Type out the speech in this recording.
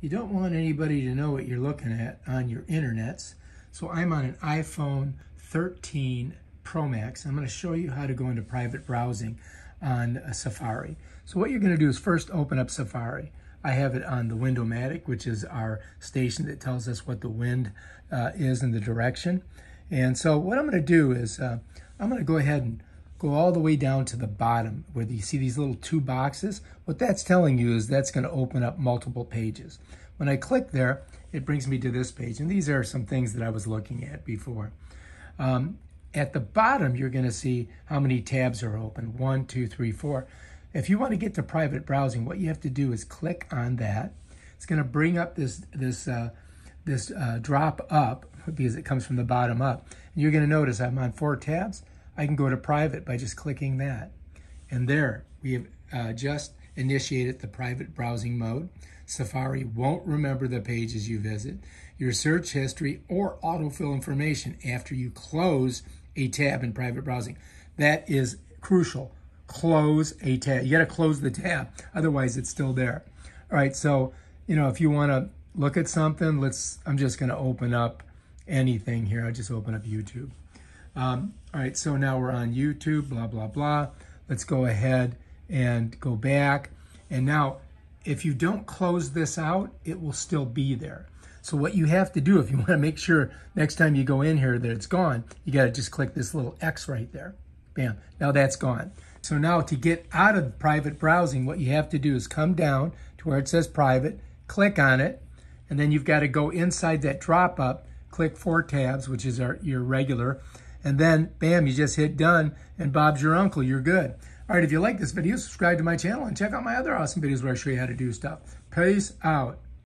you don't want anybody to know what you're looking at on your internets. So I'm on an iPhone 13 Pro Max. I'm going to show you how to go into private browsing on Safari. So what you're going to do is first open up Safari. I have it on the Windomatic, which is our station that tells us what the wind uh, is in the direction. And so what I'm going to do is uh, I'm going to go ahead and go all the way down to the bottom where you see these little two boxes. What that's telling you is that's going to open up multiple pages. When I click there, it brings me to this page. And these are some things that I was looking at before. Um, at the bottom, you're going to see how many tabs are open. One, two, three, four. If you want to get to private browsing, what you have to do is click on that. It's going to bring up this, this, uh, this uh, drop up because it comes from the bottom up. And you're going to notice I'm on four tabs. I can go to private by just clicking that. And there, we have uh, just initiated the private browsing mode. Safari won't remember the pages you visit, your search history, or autofill information after you close a tab in private browsing. That is crucial. Close a tab. You got to close the tab, otherwise it's still there. All right, so, you know, if you want to look at something, let's, I'm just going to open up anything here. I'll just open up YouTube. Um, all right, so now we're on YouTube, blah, blah, blah. Let's go ahead and go back. And now, if you don't close this out, it will still be there. So what you have to do, if you want to make sure next time you go in here that it's gone, you got to just click this little X right there. Bam, now that's gone. So now to get out of private browsing, what you have to do is come down to where it says private, click on it, and then you've got to go inside that drop up, click four tabs, which is our, your regular, and then bam, you just hit done and Bob's your uncle, you're good. All right, if you like this video, subscribe to my channel and check out my other awesome videos where I show you how to do stuff. Peace out.